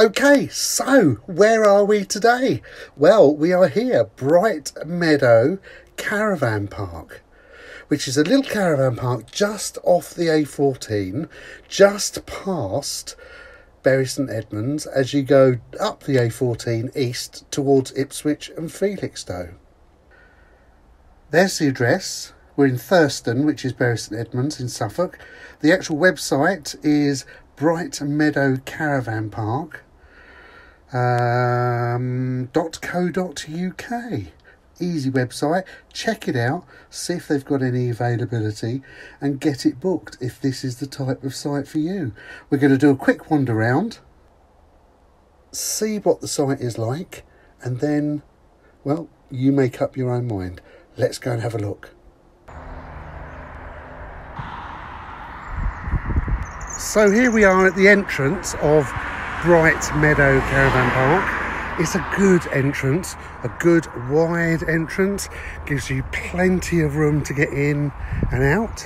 Okay, so where are we today? Well, we are here, Bright Meadow Caravan Park, which is a little caravan park just off the A14, just past Bury St Edmunds as you go up the A14 east towards Ipswich and Felixstowe. There's the address. We're in Thurston, which is Bury St Edmunds in Suffolk. The actual website is Bright Meadow Caravan Park um, .co.uk. Easy website. Check it out. See if they've got any availability and get it booked if this is the type of site for you. We're going to do a quick wander round, see what the site is like, and then, well, you make up your own mind. Let's go and have a look. So here we are at the entrance of Bright Meadow Caravan Park. It's a good entrance, a good wide entrance, gives you plenty of room to get in and out.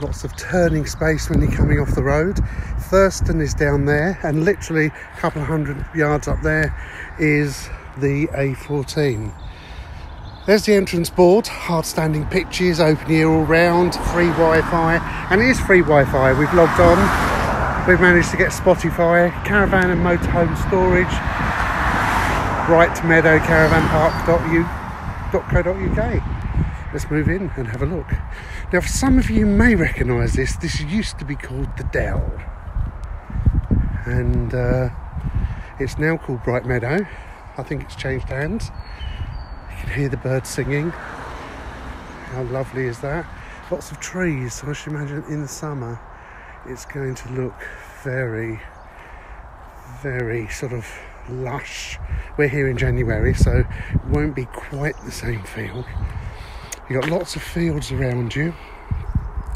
Lots of turning space when you're coming off the road. Thurston is down there, and literally a couple of hundred yards up there is the A14. There's the entrance board, hard standing pitches, open ear all round, free Wi Fi, and it is free Wi Fi. We've logged on We've managed to get Spotify, caravan and motorhome storage, Bright Meadow Caravan Park.co.uk. Let's move in and have a look. Now, for some of you may recognise this, this used to be called the Dell, and uh, it's now called Bright Meadow. I think it's changed hands. You can hear the birds singing. How lovely is that? Lots of trees, so I should imagine in the summer it's going to look very, very sort of lush. We're here in January, so it won't be quite the same feel. You've got lots of fields around you.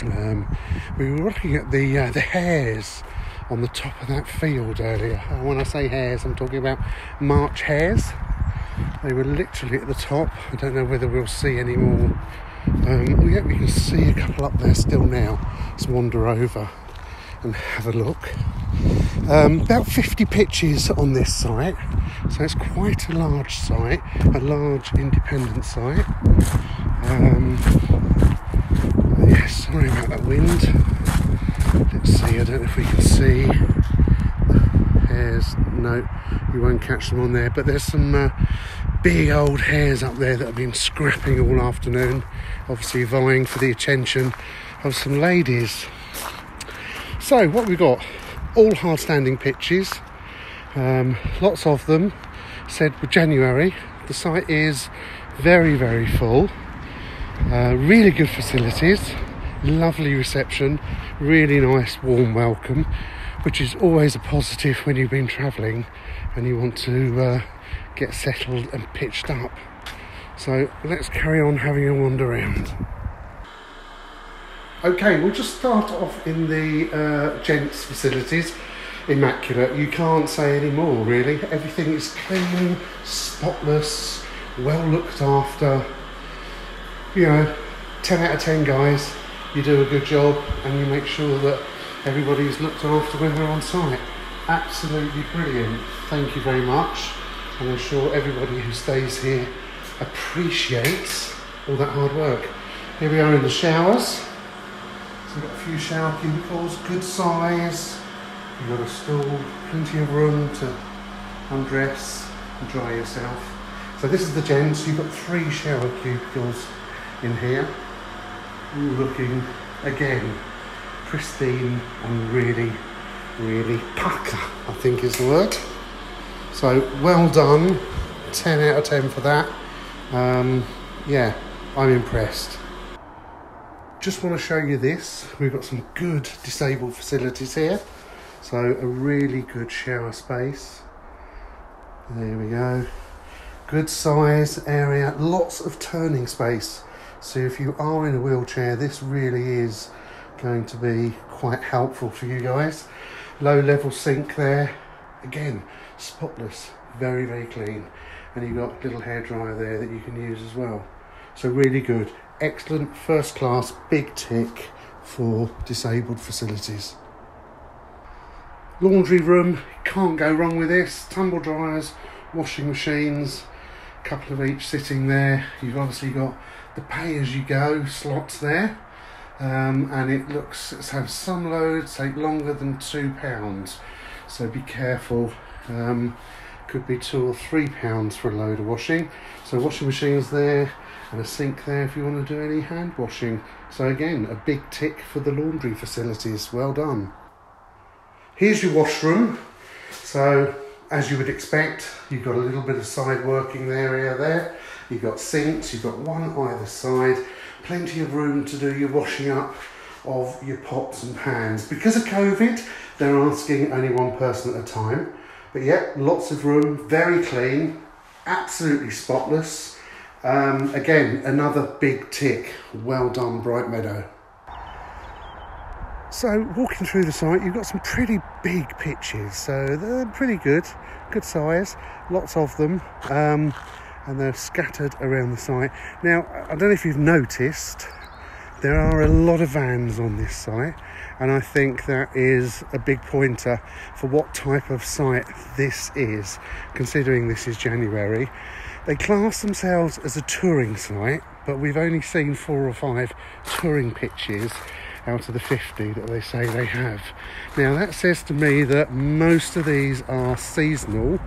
Um, we were looking at the uh, the hares on the top of that field earlier. When I say hares, I'm talking about March hares. They were literally at the top. I don't know whether we'll see any more. Um, oh yeah, we can see a couple up there still now. Let's wander over and have a look. Um, about 50 pitches on this site, so it's quite a large site, a large independent site. Um, yes, sorry about that wind. Let's see, I don't know if we can see. Hares, no, you won't catch them on there, but there's some uh, big old hares up there that have been scrapping all afternoon, obviously vying for the attention of some ladies. So, what we've got all hard standing pitches, um, lots of them. Said for January, the site is very, very full. Uh, really good facilities, lovely reception, really nice warm welcome, which is always a positive when you've been travelling and you want to uh, get settled and pitched up. So let's carry on having a wander around. Okay, we'll just start off in the uh, gents' facilities. Immaculate. You can't say any more, really. Everything is clean, spotless, well looked after. You know, 10 out of 10 guys. You do a good job and you make sure that everybody's looked after when they're on site. Absolutely brilliant. Thank you very much. And I'm sure everybody who stays here appreciates all that hard work. Here we are in the showers. So we've got a few shower cubicles, good size. You've got a stool, plenty of room to undress and dry yourself. So this is the gents. You've got three shower cubicles in here. All looking again pristine and really, really pucker. I think is the word. So well done. 10 out of 10 for that. Um, yeah, I'm impressed just want to show you this. We've got some good disabled facilities here. So a really good shower space. There we go. Good size area, lots of turning space. So if you are in a wheelchair, this really is going to be quite helpful for you guys. Low level sink there. Again, spotless, very, very clean. And you've got a little hairdryer there that you can use as well. So really good excellent, first class, big tick for disabled facilities. Laundry room, can't go wrong with this. Tumble dryers, washing machines, a couple of each sitting there. You've obviously got the pay as you go slots there. Um, and it looks have some loads take longer than two pounds so be careful um, could be two or three pounds for a load of washing so washing machines there and a sink there if you want to do any hand washing so again a big tick for the laundry facilities well done here's your washroom so as you would expect you've got a little bit of side working area there you've got sinks you've got one either side plenty of room to do your washing up of your pots and pans. Because of COVID, they're asking only one person at a time. But yeah, lots of room, very clean, absolutely spotless. Um, again, another big tick. Well done, Bright Meadow. So, walking through the site, you've got some pretty big pitches. So, they're pretty good, good size, lots of them. Um, and they're scattered around the site. Now, I don't know if you've noticed, there are a lot of vans on this site, and I think that is a big pointer for what type of site this is, considering this is January. They class themselves as a touring site, but we've only seen four or five touring pitches out of the 50 that they say they have. Now, that says to me that most of these are seasonal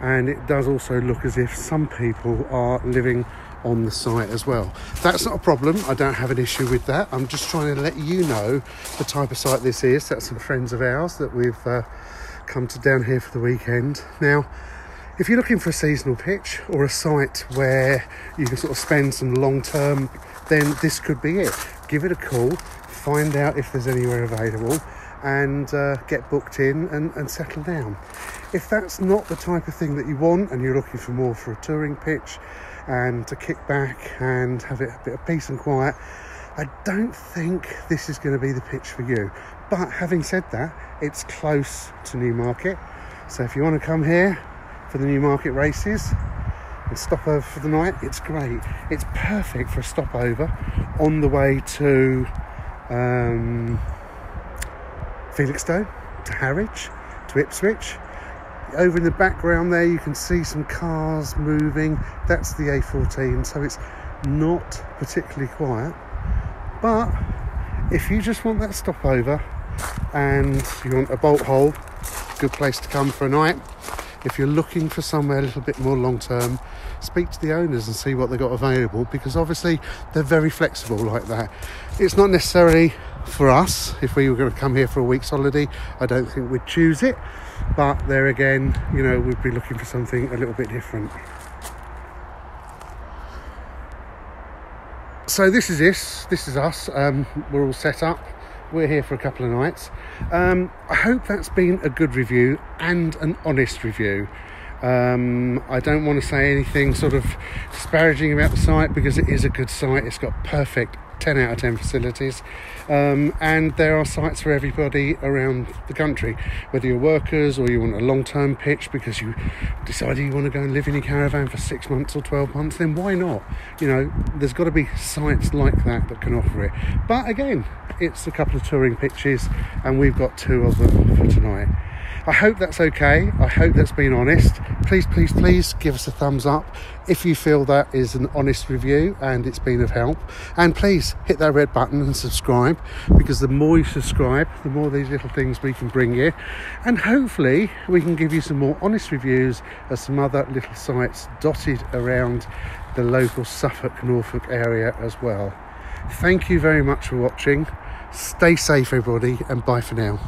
and it does also look as if some people are living on the site as well. That's not a problem, I don't have an issue with that. I'm just trying to let you know the type of site this is. That's some friends of ours that we've uh, come to down here for the weekend. Now, if you're looking for a seasonal pitch or a site where you can sort of spend some long term, then this could be it. Give it a call, find out if there's anywhere available and uh, get booked in and, and settle down. If that's not the type of thing that you want and you're looking for more for a touring pitch and to kick back and have it a bit of peace and quiet, I don't think this is going to be the pitch for you. But having said that, it's close to Newmarket. So if you want to come here for the Newmarket races and stop over for the night, it's great. It's perfect for a stopover on the way to um, Felixstowe, to Harwich, to Ipswich. Over in the background there, you can see some cars moving. That's the A14, so it's not particularly quiet. But if you just want that stopover and you want a bolt hole, good place to come for a night. If you're looking for somewhere a little bit more long term, speak to the owners and see what they've got available because obviously they're very flexible like that. It's not necessarily for us, if we were going to come here for a week's holiday, I don't think we'd choose it. But there again, you know, we'd be looking for something a little bit different. So this is this. This is us. Um, we're all set up. We're here for a couple of nights. Um, I hope that's been a good review and an honest review. Um, I don't want to say anything sort of disparaging about the site because it is a good site. It's got perfect 10 out of 10 facilities. Um, and there are sites for everybody around the country, whether you're workers or you want a long term pitch because you decided you want to go and live in your caravan for six months or 12 months, then why not? You know, there's got to be sites like that that can offer it. But again, it's a couple of touring pitches, and we've got two of them for tonight. I hope that's okay. I hope that's been honest. Please, please, please give us a thumbs up if you feel that is an honest review and it's been of help. And please hit that red button and subscribe because the more you subscribe, the more these little things we can bring you. And hopefully, we can give you some more honest reviews of some other little sites dotted around the local Suffolk, Norfolk area as well. Thank you very much for watching. Stay safe, everybody, and bye for now.